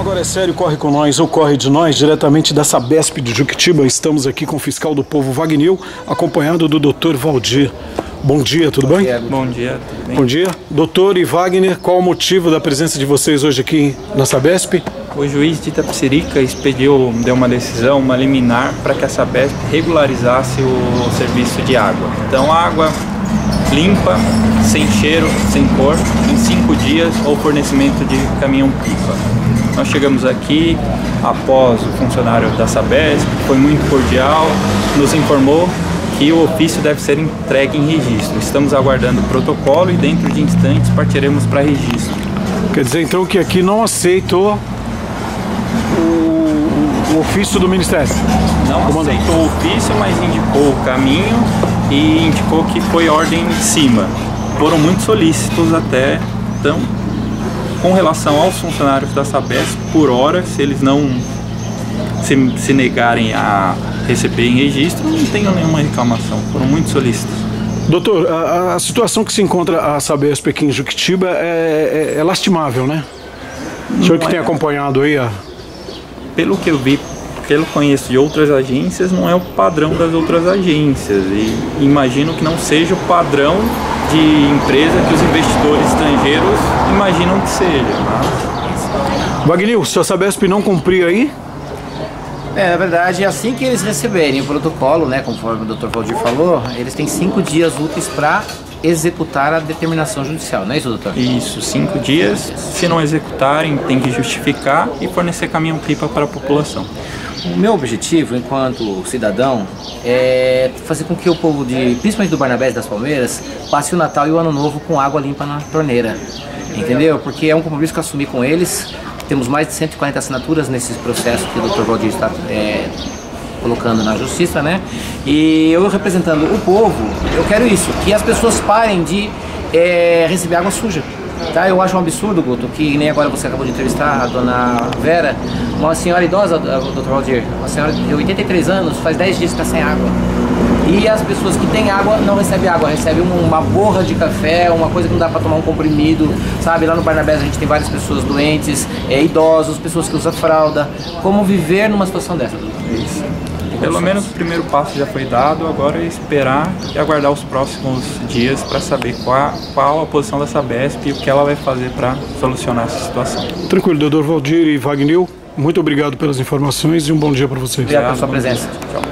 agora é sério, corre com nós ou corre de nós, diretamente da Sabesp de Juquitiba. Estamos aqui com o fiscal do povo Wagner, acompanhado do Dr. Valdir. Bom dia, tudo Bom bem? dia, bom dia, tudo bem? Bom dia. Doutor e Wagner, qual o motivo da presença de vocês hoje aqui na Sabesp? O juiz de Itapecerica expediu, deu uma decisão, uma liminar, para que a Sabesp regularizasse o serviço de água. Então, água limpa, sem cheiro, sem cor, em cinco dias, ou fornecimento de caminhão-pipa. Nós chegamos aqui após o funcionário da Sabesp, que foi muito cordial, nos informou que o ofício deve ser entregue em registro. Estamos aguardando o protocolo e dentro de instantes partiremos para registro. Quer dizer então que aqui não aceitou o, o ofício do Ministério. Não Comandante. aceitou o ofício, mas indicou o caminho e indicou que foi ordem de cima. Foram muito solícitos até, então, com relação aos funcionários da Sabesp, por hora, se eles não se, se negarem a receber em registro, não tenho nenhuma reclamação. Foram muito solícitos. Doutor, a, a situação que se encontra a Sabesp aqui em Juquitiba é, é- é lastimável, né? O senhor que Não tem é- acompanhado aí a... pelo que eu vi, pelo que conheço de outras agências, não é o padrão das outras agências. E imagino que não seja o padrão de empresa que os investidores estrangeiros imaginam que seja. Mas Wagner, se a Sabesp não cumprir aí, É, na verdade, assim que eles receberem o protocolo, né, conforme o Dr. Valdir falou, eles têm cinco dias úteis para executar a determinação judicial, não é isso, doutor? isso, cinco dias. Se não executarem, tem que justificar e fornecer caminhão-pipa para a população. O meu objetivo, enquanto cidadão, é fazer com que o povo de, principalmente do Barnabés e das Palmeiras, passe o Natal e o Ano Novo com água limpa na torneira. Entendeu? Porque é um compromisso que eu assumi com eles. Temos mais de 140 assinaturas nesse processo que o Dr. Valdir está é, colocando na justiça, né? E eu representando o povo, eu quero isso, que as pessoas parem de é, receber água suja. Tá? Eu acho um absurdo, Guto, que nem agora você acabou de entrevistar a dona Vera, uma senhora idosa, Dr. Valdir, uma senhora de 83 anos, faz 10 dias que está sem água. E as pessoas que têm água não recebem água, recebem uma, borra de café, uma coisa que não dá para tomar um comprimido, sabe? Lá no Barnabés a gente tem várias pessoas doentes, é, idosos, pessoas que usam fralda. Como viver numa situação dessa? Isso. Pelo menos o primeiro passo já foi dado, agora é esperar e aguardar os próximos dias para saber qual, qual a posição da Sabesp e o que ela vai fazer para solucionar essa situação. tranquilo, doutor Valdir e Wagner, muito obrigado pelas informações e um bom dia para vocês. Obrigado pela sua presença. Tchau.